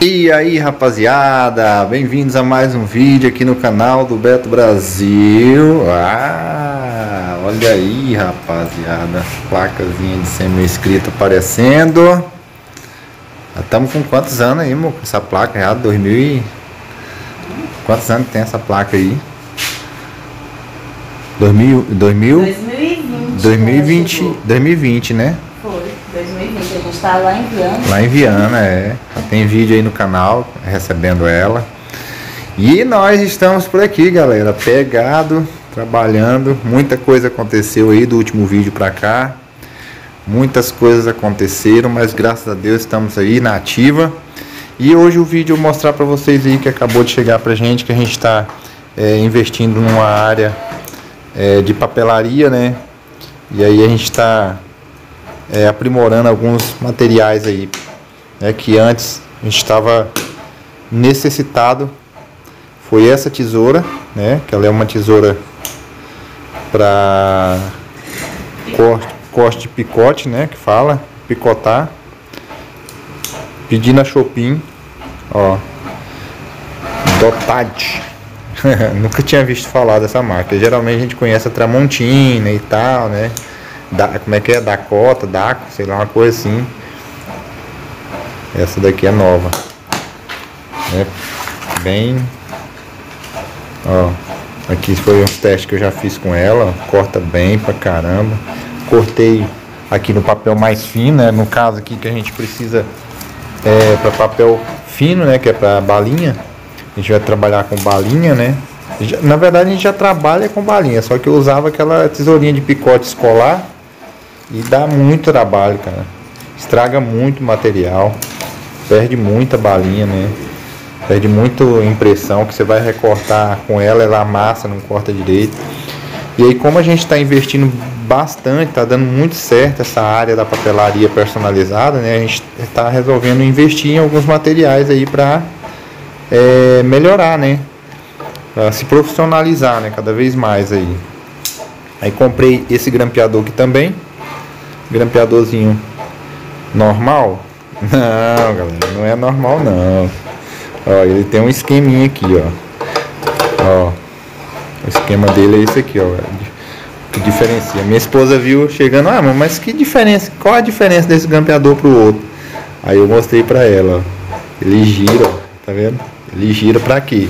E aí rapaziada, bem-vindos a mais um vídeo aqui no canal do Beto Brasil Ah, olha aí rapaziada, placazinha de semi-inscrito aparecendo Já estamos com quantos anos aí, mo, com essa placa já, 2000 e... Quantos anos tem essa placa aí? 2000, 2000? 2020. 2020, 2020, né? Foi, 2020. A gente tá lá em Viana. Lá em Viana, é. Tem vídeo aí no canal recebendo ela. E nós estamos por aqui, galera, pegado, trabalhando. Muita coisa aconteceu aí do último vídeo pra cá. Muitas coisas aconteceram, mas graças a Deus estamos aí na ativa. E hoje o vídeo eu vou mostrar para vocês aí que acabou de chegar pra gente, que a gente está é, investindo numa área é, de papelaria, né? E aí a gente está é, aprimorando alguns materiais aí, né, que antes a gente estava necessitado. Foi essa tesoura, né, que ela é uma tesoura para corte, corte picote, né, que fala, picotar. Pedi na Shopping, ó, Dotad. Nunca tinha visto falar dessa marca. Geralmente a gente conhece a Tramontina e tal, né? Da, como é que é? Dakota, Daco, sei lá, uma coisa assim. Essa daqui é nova. É bem. Ó, aqui foi uns testes que eu já fiz com ela. Corta bem pra caramba. Cortei aqui no papel mais fino, né? No caso aqui que a gente precisa é, para papel fino, né? Que é para balinha. A gente vai trabalhar com balinha, né? Na verdade a gente já trabalha com balinha, só que eu usava aquela tesourinha de picote escolar e dá muito trabalho, cara. Estraga muito material, perde muita balinha, né? Perde muito impressão que você vai recortar com ela, ela amassa, não corta direito. E aí como a gente está investindo bastante, está dando muito certo essa área da papelaria personalizada, né? A gente está resolvendo investir em alguns materiais aí para é, melhorar, né? Pra se profissionalizar, né? Cada vez mais aí. Aí comprei esse grampeador aqui também. Grampeadorzinho normal. Não, galera, não é normal não. Ó, ele tem um esqueminha aqui, ó. Ó. O esquema dele é esse aqui, ó. Que diferencia. Minha esposa viu chegando, ah, mas que diferença? Qual a diferença desse grampeador pro outro? Aí eu mostrei pra ela, ó. Ele gira, ó, tá vendo? Ele gira para quê?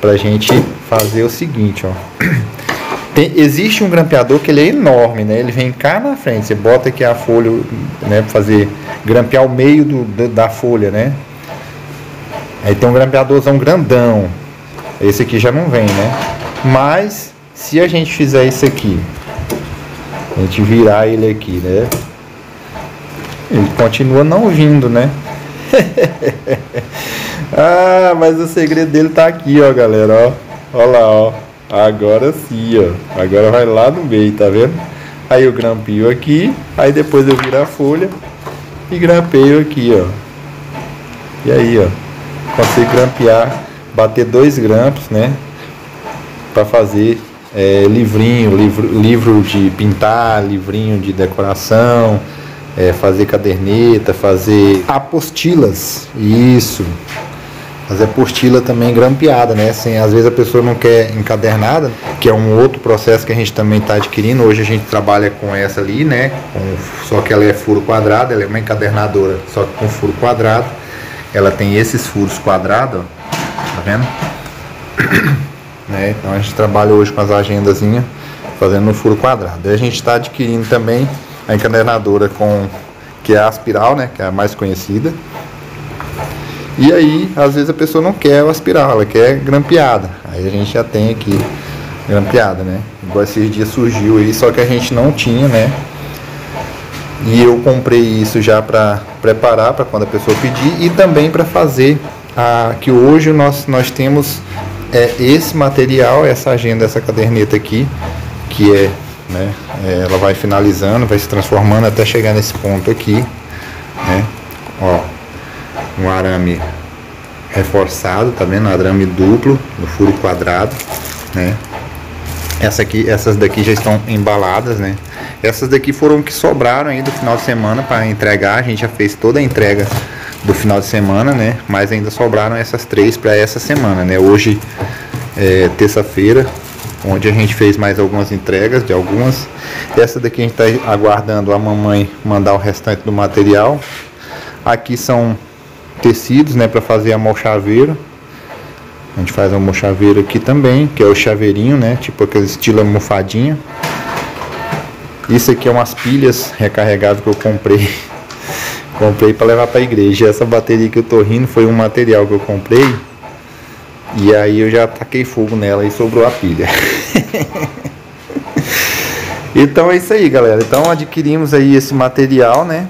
Pra gente fazer o seguinte, ó. Tem, existe um grampeador que ele é enorme, né? Ele vem cá na frente. Você bota aqui a folha, né? Fazer grampear o meio do, do, da folha, né? Aí tem um grampeadorzão grandão. Esse aqui já não vem, né? Mas se a gente fizer isso aqui, a gente virar ele aqui, né? Ele continua não vindo, né? ah, mas o segredo dele tá aqui, ó, galera, ó. Ó lá, ó. Agora sim, ó. Agora vai lá no meio, tá vendo? Aí eu grampio aqui, aí depois eu viro a folha e grampeio aqui, ó. E aí, ó. Consigo grampear, bater dois grampos, né? Pra fazer é, livrinho, livro, livro de pintar, livrinho de decoração, é, fazer caderneta, fazer apostilas, isso. Fazer apostila também grampeada, né? Assim, às vezes a pessoa não quer encadernada, que é um outro processo que a gente também está adquirindo. Hoje a gente trabalha com essa ali, né? Com, só que ela é furo quadrado, ela é uma encadernadora, só que com furo quadrado. Ela tem esses furos quadrados, ó, tá vendo? né? Então a gente trabalha hoje com as agendazinhas fazendo no furo quadrado. E a gente está adquirindo também a encadernadora com que é a aspiral, né, que é a mais conhecida. E aí, às vezes a pessoa não quer o ela quer grampeada. Aí a gente já tem aqui grampeada, né? Igual esses dias surgiu aí, só que a gente não tinha, né? E eu comprei isso já para preparar para quando a pessoa pedir e também para fazer a que hoje nós nós temos é, esse material, essa agenda, essa caderneta aqui, que é né? É, ela vai finalizando, vai se transformando até chegar nesse ponto aqui, né? Um arame reforçado, tá vendo? Arame duplo no furo quadrado, né? Essa aqui, essas daqui já estão embaladas, né? Essas daqui foram que sobraram aí do final de semana para entregar. A gente já fez toda a entrega do final de semana, né? Mas ainda sobraram essas três para essa semana, né? Hoje é terça-feira, onde a gente fez mais algumas entregas de algumas. Essa daqui a gente está aguardando a mamãe mandar o restante do material. Aqui são tecidos, né, para fazer a molchaveira. A gente faz a molchaveira aqui também, que é o chaveirinho, né, tipo aquele estilo almofadinha. Isso aqui é umas pilhas recarregadas que eu comprei. comprei para levar para a igreja. Essa bateria que eu tô rindo foi um material que eu comprei. E aí eu já taquei fogo nela e sobrou a pilha. então é isso aí, galera. Então adquirimos aí esse material, né?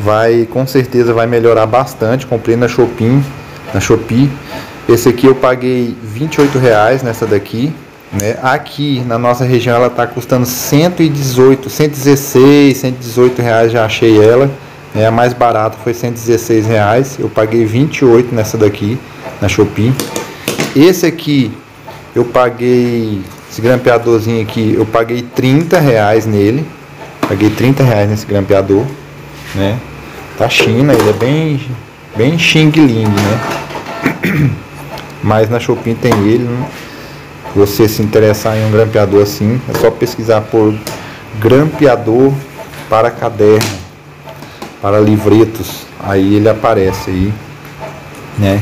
Vai com certeza vai melhorar bastante. Comprei na Shopee, na Shopee. Esse aqui eu paguei 28 reais nessa daqui. Né? Aqui na nossa região ela está custando 118, 116, 118 reais já achei ela. Né? A mais barata foi 116 reais. Eu paguei 28 nessa daqui na Shopee. Esse aqui eu paguei esse grampeadorzinho aqui, eu paguei 30 reais nele. Paguei 30 reais nesse grampeador, né? Tá China, ele é bem, bem Xing Ling, né? Mas na Shopee tem ele, né? você se interessar em um grampeador assim, é só pesquisar por grampeador para caderno, para livretos, aí ele aparece aí, né?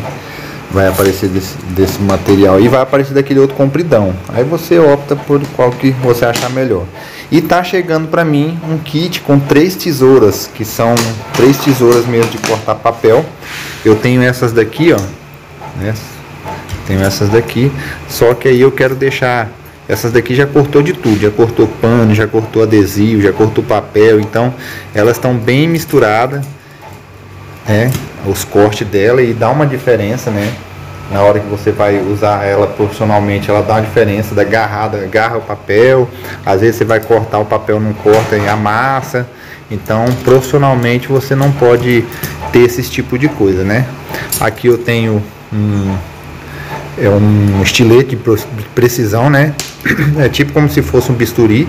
Vai aparecer desse, desse material e vai aparecer daquele outro compridão. Aí você opta por qual que você achar melhor. E tá chegando para mim um kit com três tesouras, que são três tesouras mesmo de cortar papel. Eu tenho essas daqui, ó, né? Tenho essas daqui, só que aí eu quero deixar essas daqui já cortou de tudo, já cortou pano, já cortou adesivo, já cortou papel, então elas estão bem misturadas, né? Os cortes dela e dá uma diferença, né? Na hora que você vai usar ela profissionalmente, ela dá uma diferença da agarrada, agarra o papel, às vezes você vai cortar o papel, não corta e amassa. Então, profissionalmente você não pode ter esse tipo de coisa, né? Aqui eu tenho um é um estilete de precisão, né? É tipo como se fosse um bisturi.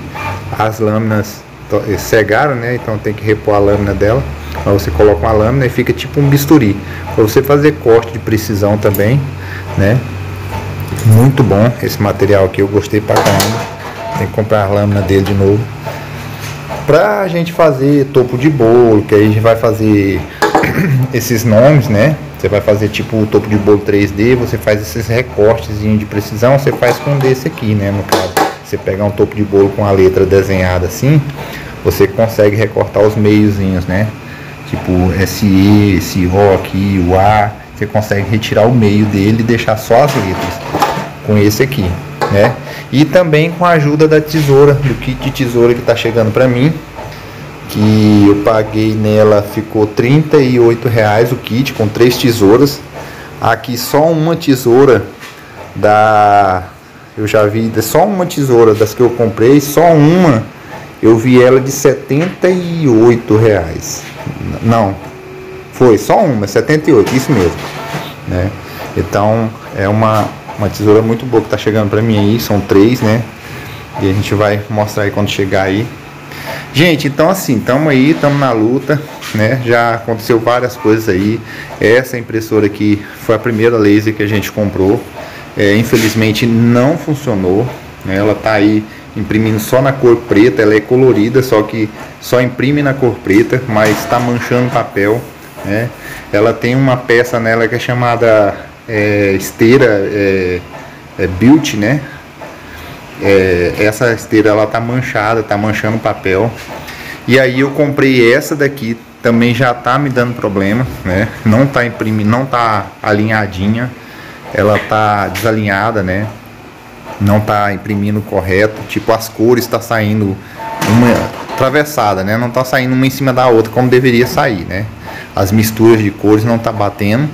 As lâminas eh, cegaram, né? Então tem que repor a lâmina dela. Aí você coloca uma lâmina e fica tipo um bisturi. Para você fazer corte de precisão também, né? Muito bom esse material aqui, eu gostei pra caramba. Tem que comprar a lâmina dele de novo. Pra gente fazer topo de bolo, que aí a gente vai fazer esses nomes, né? Você vai fazer tipo o topo de bolo 3D, você faz esses recortes de precisão, você faz com desse aqui, né? No caso, você pegar um topo de bolo com a letra desenhada assim, você consegue recortar os meiozinhos, né? Tipo SE, esse O aqui, o A, você consegue retirar o meio dele e deixar só as letras com esse aqui, né? E também com a ajuda da tesoura, do kit de tesoura que está chegando para mim, que eu paguei nela ficou 38 reais o kit com três tesouras aqui só uma tesoura da eu já vi só uma tesoura das que eu comprei só uma eu vi ela de 78 reais não foi só uma 78 isso mesmo né então é uma uma tesoura muito boa que tá chegando para mim aí são três né e a gente vai mostrar aí quando chegar aí Gente, então assim, estamos aí, estamos na luta, né? Já aconteceu várias coisas aí. Essa impressora aqui foi a primeira laser que a gente comprou. É, infelizmente não funcionou. Né? Ela tá aí imprimindo só na cor preta, ela é colorida, só que só imprime na cor preta, mas está manchando papel. Né? Ela tem uma peça nela que é chamada é, esteira é, é built, né? é, essa esteira ela tá manchada, tá manchando papel. E aí eu comprei essa daqui, também já tá me dando problema, né? Não tá imprimindo, não tá alinhadinha, ela tá desalinhada, né? Não tá imprimindo correto, tipo as cores tá saindo uma atravessada, né? Não tá saindo uma em cima da outra como deveria sair, né? As misturas de cores não tá batendo.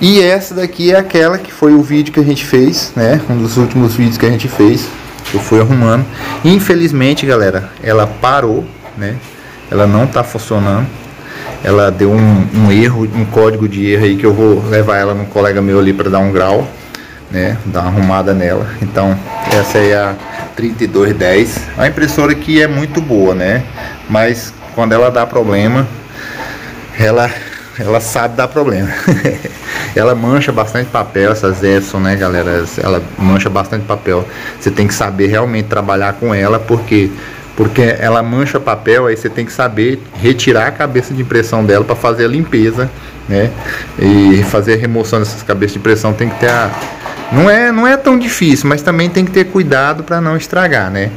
E essa daqui é aquela que foi o vídeo que a gente fez, né? Um dos últimos vídeos que a gente fez. Eu fui arrumando. Infelizmente, galera, ela parou, né? Ela não tá funcionando. Ela deu um, um erro, um código de erro aí que eu vou levar ela no colega meu ali para dar um grau, né? Dar uma arrumada nela. Então, essa é a 3210. A impressora aqui é muito boa, né? Mas quando ela dá problema, ela ela sabe dar problema. ela mancha bastante papel, essas Epson, né, galera? Ela mancha bastante papel. Você tem que saber realmente trabalhar com ela, porque porque ela mancha papel, aí você tem que saber retirar a cabeça de impressão dela para fazer a limpeza, né? E fazer a remoção dessas cabeças de impressão tem que ter a não é não é tão difícil, mas também tem que ter cuidado para não estragar, né?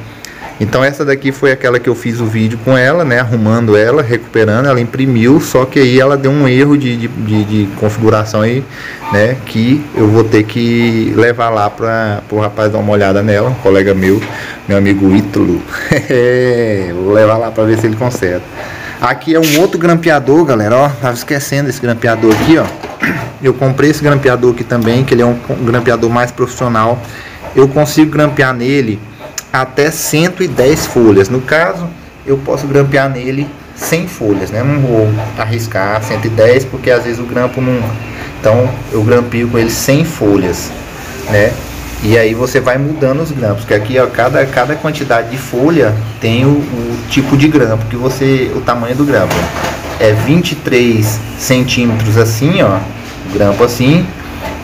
Então essa daqui foi aquela que eu fiz o vídeo com ela, né? Arrumando ela, recuperando, ela imprimiu, só que aí ela deu um erro de, de, de, de configuração aí, né? Que eu vou ter que levar lá para o rapaz dar uma olhada nela, um colega meu, meu amigo Ítalo. vou levar lá para ver se ele conserta. Aqui é um outro grampeador, galera, ó. Tava esquecendo esse grampeador aqui, ó. Eu comprei esse grampeador aqui também, que ele é um grampeador mais profissional. Eu consigo grampear nele até 110 folhas. No caso, eu posso grampear nele 100 folhas, né? Não vou arriscar 110 porque às vezes o grampo não. Então eu grampio com ele 100 folhas, né? E aí você vai mudando os grampos, que aqui ó, cada, cada quantidade de folha tem o, o tipo de grampo que você, o tamanho do grampo. É 23 centímetros assim, ó, grampo assim,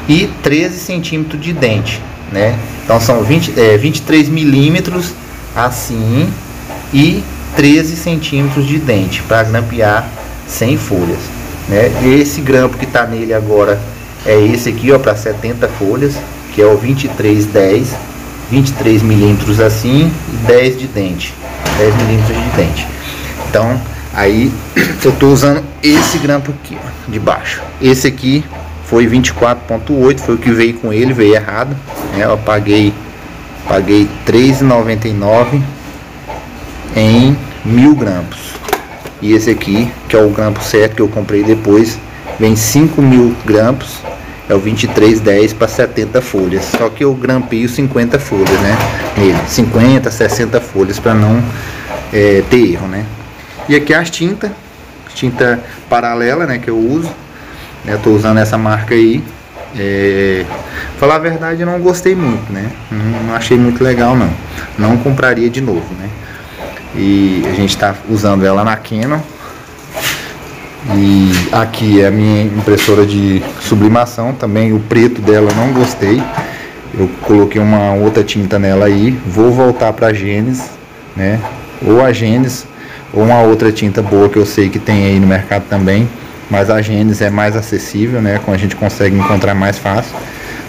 e 13 centímetros de dente, né? Então são 20, é, 23 milímetros assim e 13 centímetros de dente para grampear 100 folhas. Né? Esse grampo que está nele agora é esse aqui ó para 70 folhas, que é o 2310, 23 milímetros assim e 10 de dente, 10 milímetros de dente. Então aí eu estou usando esse grampo aqui ó, de baixo. Esse aqui foi 24.8, foi o que veio com ele, veio errado, né? Eu paguei paguei 3,99 em mil grampos. E esse aqui, que é o grampo certo que eu comprei depois, vem 5 mil grampos, é o 2310 para 70 folhas. Só que eu grampeio 50 folhas, né? Nele, 50, 60 folhas para não é, ter erro, né? E aqui as tintas, tinta paralela, né? Que eu uso né? Tô usando essa marca aí. É, falar a verdade, eu não gostei muito, né? Não, não, achei muito legal, não. Não compraria de novo, né? E a gente está usando ela na Canon. E aqui é a minha impressora de sublimação. Também o preto dela não gostei. Eu coloquei uma outra tinta nela aí. Vou voltar para a Genes, né? Ou a Genes, ou uma outra tinta boa que eu sei que tem aí no mercado também mas a Gênesis é mais acessível, né? A gente consegue encontrar mais fácil.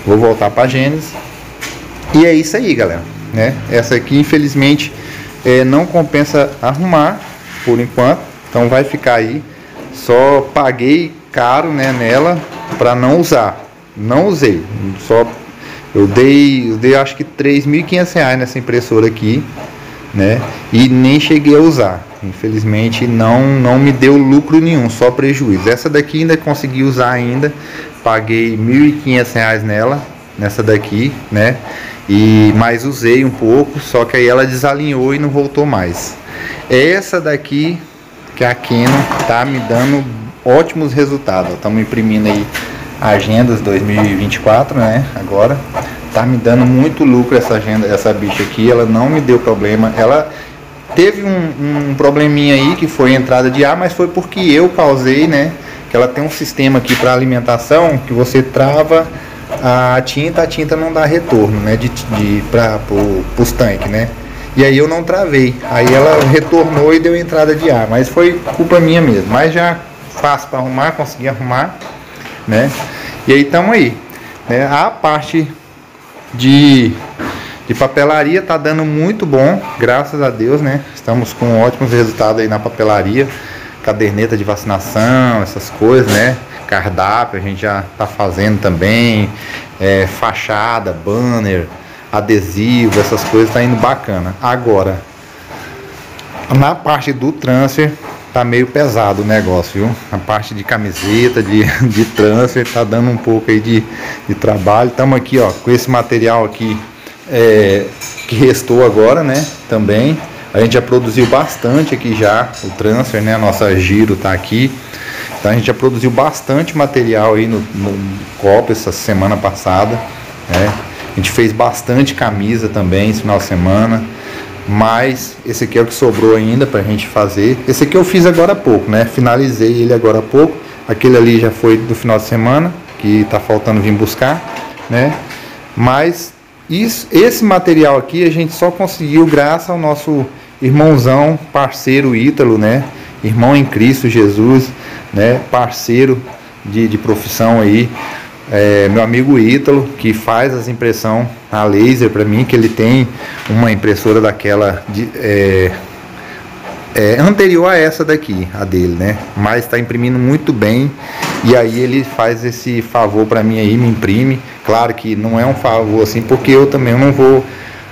Vou voltar para a Gênesis. E é isso aí, galera. Né? Essa aqui, infelizmente, é, não compensa arrumar por enquanto. Então vai ficar aí. Só paguei caro né, nela para não usar. Não usei. Só eu dei, eu dei acho que 3.500 reais nessa impressora aqui, né? E nem cheguei a usar. Infelizmente não não me deu lucro nenhum, só prejuízo. Essa daqui ainda consegui usar ainda, paguei R$ 1.500 nela, nessa daqui, né? E mais usei um pouco, só que aí ela desalinhou e não voltou mais. Essa daqui que a Canon tá me dando ótimos resultados. Estamos imprimindo aí agendas 2024, né? Agora tá me dando muito lucro essa agenda, essa bicha aqui. Ela não me deu problema. Ela Teve um, um probleminha aí que foi entrada de ar, mas foi porque eu causei, né? Que ela tem um sistema aqui para alimentação que você trava a tinta, a tinta não dá retorno, né? De, de para os tanques, né? E aí eu não travei. Aí ela retornou e deu entrada de ar, mas foi culpa minha mesmo. Mas já fácil para arrumar, consegui arrumar, né? E aí estamos aí. Né? A parte de de papelaria tá dando muito bom, graças a Deus, né? Estamos com ótimos resultados aí na papelaria, caderneta de vacinação, essas coisas, né? Cardápio a gente já tá fazendo também, é, fachada, banner, adesivo, essas coisas tá indo bacana. Agora, na parte do transfer tá meio pesado o negócio, viu? A parte de camiseta, de, de transfer, tá dando um pouco aí de, de trabalho. Estamos aqui, ó, com esse material aqui é, que restou agora, né? Também. A gente já produziu bastante aqui já, o transfer, né? A nossa giro tá aqui. Então a gente já produziu bastante material aí no, no copo essa semana passada, né? A gente fez bastante camisa também esse final de semana. Mas esse aqui é o que sobrou ainda pra gente fazer. Esse aqui eu fiz agora há pouco, né? Finalizei ele agora há pouco. Aquele ali já foi do final de semana, que está faltando vir buscar, né? Mas isso, esse material aqui a gente só conseguiu graças ao nosso irmãozão, parceiro Ítalo, né? Irmão em Cristo Jesus, né? Parceiro de, de profissão aí. É, meu amigo Ítalo, que faz as impressão a laser para mim, que ele tem uma impressora daquela de, é, é, anterior a essa daqui, a dele, né? Mas está imprimindo muito bem e aí ele faz esse favor para mim aí, me imprime. Claro que não é um favor assim, porque eu também não vou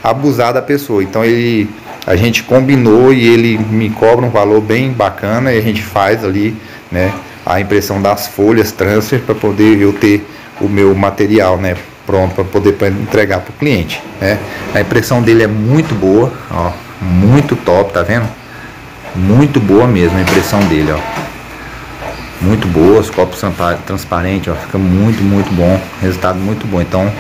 abusar da pessoa. Então ele, a gente combinou e ele me cobra um valor bem bacana e a gente faz ali, né? A impressão das folhas transfer para poder eu ter o meu material, né? Pronto para poder entregar para o cliente, né? A impressão dele é muito boa, ó, muito top, tá vendo? Muito boa mesmo a impressão dele, ó. Muito boa, os copos transparentes, ó, fica muito, muito bom, resultado muito bom. Então,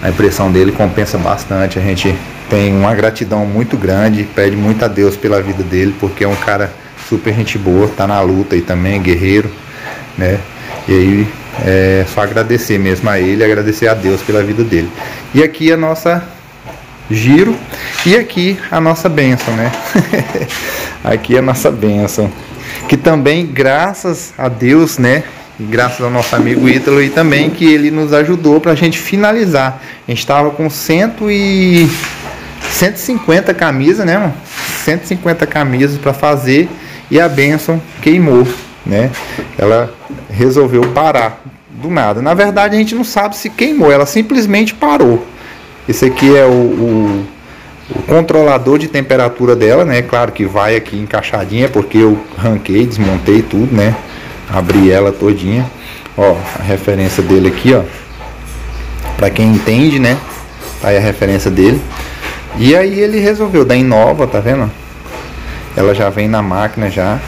a impressão dele compensa bastante. A gente tem uma gratidão muito grande, pede muito a Deus pela vida dele, porque é um cara super gente boa, tá na luta aí também, guerreiro, né? E aí é só agradecer mesmo a ele, agradecer a Deus pela vida dele. E aqui a nossa giro e aqui a nossa bênção, né? aqui a nossa bênção. Que também, graças a Deus, né? Graças ao nosso amigo Ítalo e também que ele nos ajudou para a gente finalizar. A gente estava com cento e 150 camisas, né? Mano? 150 camisas para fazer e a bênção queimou, né? Ela resolveu parar do nada. Na verdade, a gente não sabe se queimou, ela simplesmente parou. Esse aqui é o, o, o, controlador de temperatura dela, né? Claro que vai aqui encaixadinha, porque eu ranquei, desmontei tudo, né? Abri ela todinha. Ó, a referência dele aqui, ó. Pra quem entende, né? Tá aí a referência dele. E aí ele resolveu da Inova, tá vendo? Ela já vem na máquina já.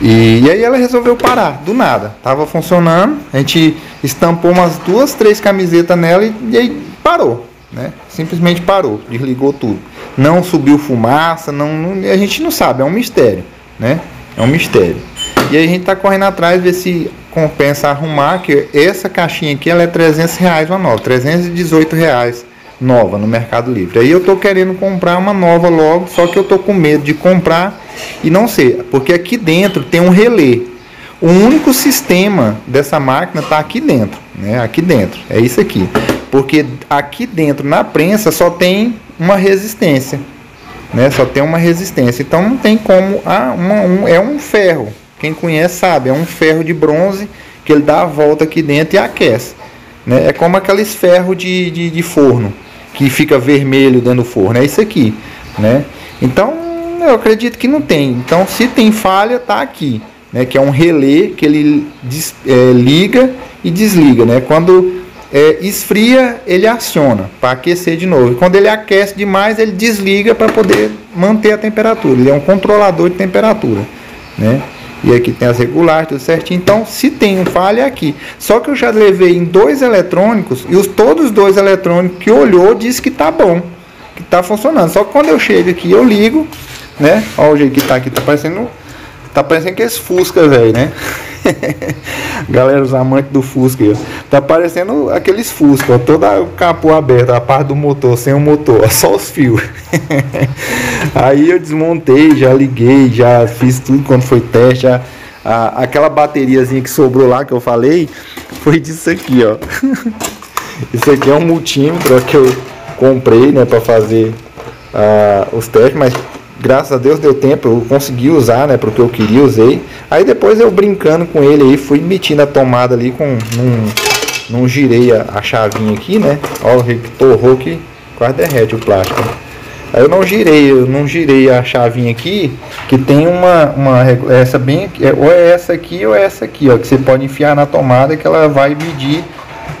E, e, aí ela resolveu parar, do nada. Tava funcionando, a gente estampou umas duas, três camisetas nela e, e aí parou, né? Simplesmente parou, desligou tudo. Não subiu fumaça, não, não, a gente não sabe, é um mistério, né? É um mistério. E aí a gente tá correndo atrás ver se compensa arrumar, que essa caixinha aqui ela é 300 reais uma nova, 318 reais nova no Mercado Livre. Aí eu tô querendo comprar uma nova logo, só que eu tô com medo de comprar e não sei, porque aqui dentro tem um relé. O único sistema dessa máquina está aqui dentro, né? Aqui dentro, é isso aqui. Porque aqui dentro na prensa só tem uma resistência, né? Só tem uma resistência. Então não tem como. Ah, uma, um, é um ferro. Quem conhece sabe, é um ferro de bronze que ele dá a volta aqui dentro e aquece. Né? É como aqueles ferros de, de, de forno que fica vermelho dentro do forno. É isso aqui, né? Então eu acredito que não tem. Então se tem falha, tá aqui, né? Que é um relé que ele des, é, liga e desliga, né? Quando é, esfria, ele aciona para aquecer de novo. E quando ele aquece demais, ele desliga para poder manter a temperatura. Ele é um controlador de temperatura, né? E aqui tem as regulares, tudo certinho. Então, se tem um falha é aqui. Só que eu já levei em dois eletrônicos e os todos os dois eletrônicos que olhou disse que tá bom, que tá funcionando. Só que quando eu chego aqui, eu ligo, né? Olha o jeito que tá aqui, tá parecendo tá parecendo que esse Fusca, velho, né? Galera, os amantes do Fusca. Tá parecendo aqueles Fusca, ó, toda o capô aberto, a parte do motor, sem o motor, só os fios. Aí eu desmontei, já liguei, já fiz tudo quando foi teste. Já, a, aquela bateriazinha que sobrou lá que eu falei, foi disso aqui, ó. Isso aqui é um multímetro que eu comprei, né, para fazer uh, os testes, mas graças a Deus deu tempo, eu consegui usar, né, porque eu queria, usei. Aí depois eu brincando com ele aí, fui metindo a tomada ali com num, não girei a, a, chavinha aqui, né? Ó, torrou que quase derrete o plástico. Aí eu não girei, eu não girei a chavinha aqui, que tem uma, uma essa bem aqui, é, ou é essa aqui ou é essa aqui, ó, que você pode enfiar na tomada que ela vai medir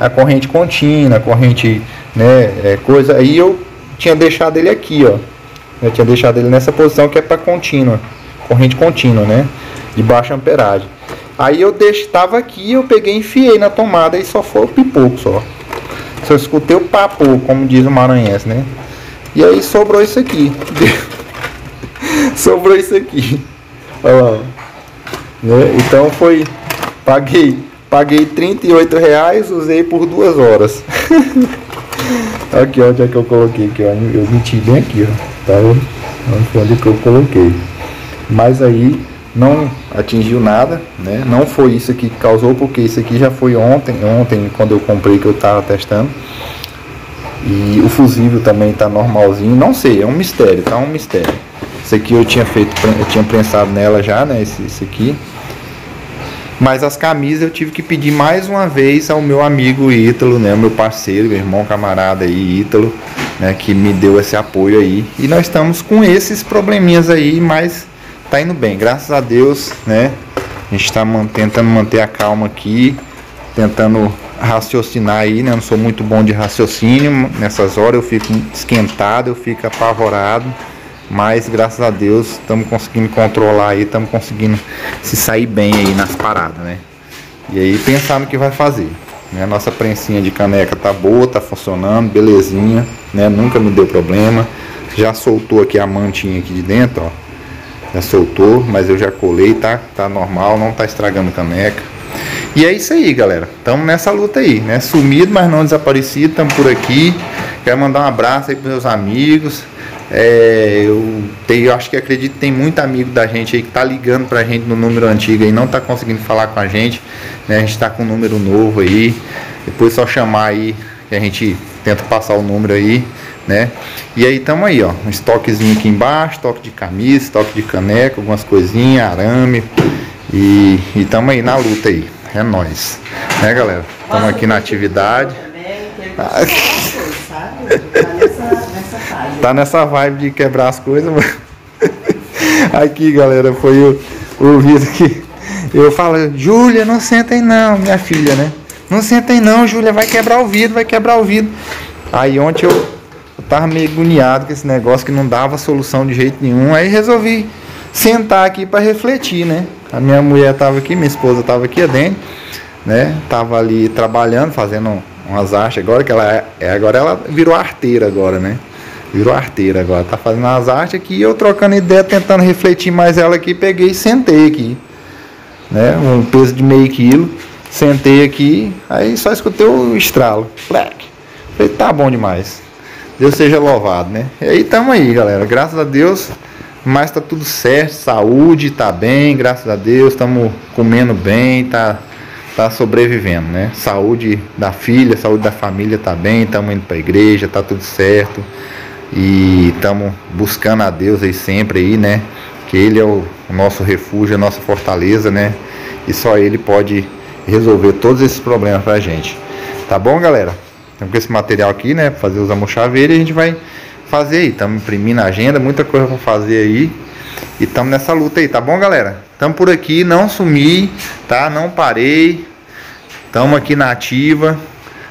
a corrente contínua, a corrente, né, é, coisa. Aí eu tinha deixado ele aqui, ó. Eu tinha deixado ele nessa posição que é para contínua, corrente contínua, né? De baixa amperagem. Aí eu estava aqui, eu peguei enfiei na tomada e só foi o pipoco só. Só escutei o papo, como diz o maranhense, né? E aí sobrou isso aqui. sobrou isso aqui. Olha lá. Né? Então foi Paguei, paguei 38 reais, usei por duas horas. aqui, onde é que eu coloquei aqui, ó. Eu meti bem aqui, ó. Tá vendo? Onde que eu coloquei. Mas aí não atingiu nada, né? Não foi isso que causou, porque isso aqui já foi ontem, ontem quando eu comprei que eu tava testando. E o fusível também tá normalzinho, não sei, é um mistério, tá um mistério. Esse aqui eu tinha feito, eu tinha prensado nela já, né? Esse, esse aqui. Mas as camisas eu tive que pedir mais uma vez ao meu amigo Ítalo, né? Meu parceiro, meu irmão camarada aí, Ítalo, né? Que me deu esse apoio aí. E nós estamos com esses probleminhas aí, mas tá indo bem, graças a Deus, né? A gente está tentando manter a calma aqui, tentando raciocinar aí, né? Eu não sou muito bom de raciocínio, nessas horas eu fico esquentado, eu fico apavorado mas graças a Deus estamos conseguindo controlar aí, estamos conseguindo se sair bem aí nas paradas, né? E aí pensar no que vai fazer. Né? Nossa prensinha de caneca tá boa, tá funcionando, belezinha, né? Nunca me deu problema. Já soltou aqui a mantinha aqui de dentro, ó. Já soltou, mas eu já colei, tá? Tá normal, não tá estragando caneca. E é isso aí, galera. Estamos nessa luta aí, né? Sumido, mas não desaparecido, estamos por aqui. Quero mandar um abraço aí pros meus amigos. É, eu, tenho, eu acho que acredito que tem muito amigo da gente aí que tá ligando pra gente no número antigo e não tá conseguindo falar com a gente. Né? A gente tá com um número novo aí. Depois só chamar aí que a gente tenta passar o número aí, né? E aí tamo aí, ó. Um estoquezinho aqui embaixo, estoque de camisa, estoque de caneca, algumas coisinhas, arame. E, e tamo aí na luta aí. É nóis. Né, galera? Tamo aqui na atividade. Ah. Tá nessa vibe de quebrar as coisas, mano. Aqui, galera, foi o, o vídeo que eu falo, Júlia, não senta aí não, minha filha, né? Não senta aí não, Júlia, vai quebrar o vidro, vai quebrar o vidro. Aí ontem eu, eu tava meio agoniado com esse negócio que não dava solução de jeito nenhum. Aí resolvi sentar aqui para refletir, né? A minha mulher tava aqui, minha esposa tava aqui dentro, né? Tava ali trabalhando, fazendo umas artes agora que ela é, é, agora ela virou arteira agora, né? Virou arteira agora, tá fazendo as artes aqui, eu trocando ideia, tentando refletir mais ela aqui, peguei e sentei aqui, né? Um peso de meio quilo, sentei aqui, aí só escutei o estralo, black. Falei, tá bom demais. Deus seja louvado, né? E aí tamo aí, galera. Graças a Deus, mas tá tudo certo, saúde, tá bem, graças a Deus, estamos comendo bem, tá tá sobrevivendo, né? Saúde da filha, saúde da família tá bem, estamos indo para a igreja, tá tudo certo. E estamos buscando a Deus aí sempre aí, né? Que ele é o nosso refúgio, a nossa fortaleza, né? E só ele pode resolver todos esses problemas pra gente. Tá bom, galera? Estamos com esse material aqui, né? Fazer os amochaveiro e a gente vai fazer aí. Estamos imprimindo a agenda, muita coisa para fazer aí. E estamos nessa luta aí, tá bom, galera? Estamos por aqui, não sumi, tá? Não parei. Estamos aqui na ativa,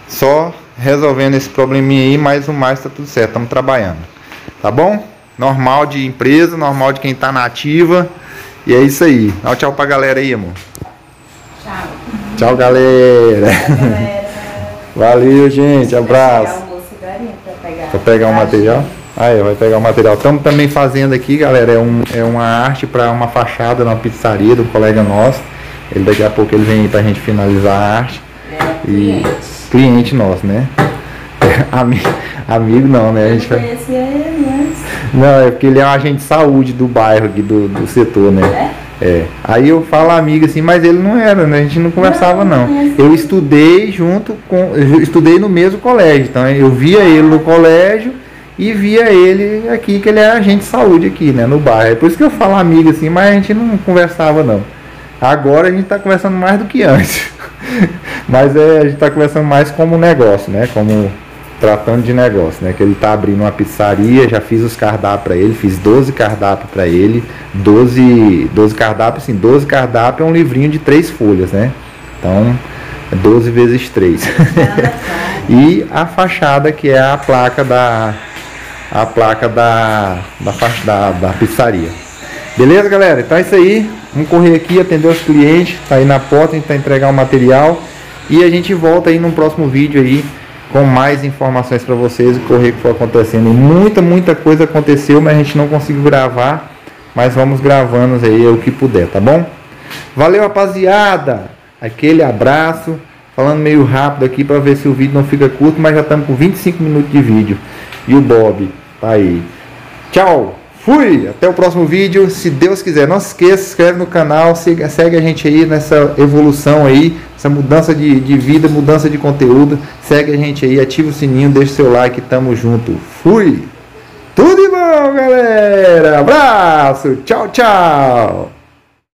só resolvendo esse probleminha aí, mas o mais tá tudo certo, estamos trabalhando. Tá bom? Normal de empresa, normal de quem tá na ativa. E é isso aí. Dá um tchau pra galera aí, amor. Tchau. Tchau, galera. galera. Valeu, gente. Abraço. Pra pegar, Pra pegar o material? Aí, vai pegar o material. Estamos também fazendo aqui, galera, é, um, é uma arte para uma fachada na pizzaria do colega nosso. Ele daqui a pouco ele vem aí pra gente finalizar a arte. É, E cliente. nosso, né? Ami- amigo não, né? A gente Eu conhecia ele antes. Não, é porque ele é um agente de saúde do bairro aqui, do, do setor, né? É? É. Aí eu falo amigo assim, mas ele não era, né? A gente não conversava Não, não. Eu estudei junto com. Eu estudei no mesmo colégio. Então eu via ele no colégio e via ele aqui, que ele é agente de saúde aqui, né? No bairro. É por isso que eu falo amigo assim, mas a gente não conversava não. Agora a gente tá conversando mais do que antes. mas é, a gente tá conversando mais como negócio, né? Como tratando de negócio, né? Que ele tá abrindo uma pizzaria, já fiz os cardápios para ele, fiz 12 cardápios para ele, 12, 12 cardápios, assim, 12 cardápios é um livrinho de três folhas, né? Então, 12 vezes 3. e a fachada que é a placa da a placa da da, da, da pizzaria. Beleza, galera? Então é isso aí. Vamos correr aqui, atender os clientes, tá aí na porta, a gente tá entregar o material e a gente volta aí no próximo vídeo aí com mais informações para vocês e correr o que foi acontecendo. Muita, muita coisa aconteceu, mas a gente não conseguiu gravar, mas vamos gravando aí o que puder, tá bom? Valeu, rapaziada! Aquele abraço. Falando meio rápido aqui para ver se o vídeo não fica curto, mas já estamos com 25 minutos de vídeo. E o Bob tá aí. Tchau! Fui! Até o próximo vídeo, se Deus quiser. Não se esqueça, se inscreve no canal, segue, segue a gente aí nessa evolução aí, essa mudança de, de vida, mudança de conteúdo. Segue a gente aí, ativa o sininho, deixa seu like, tamo junto. Fui! Tudo de bom, galera! Abraço! Tchau, tchau!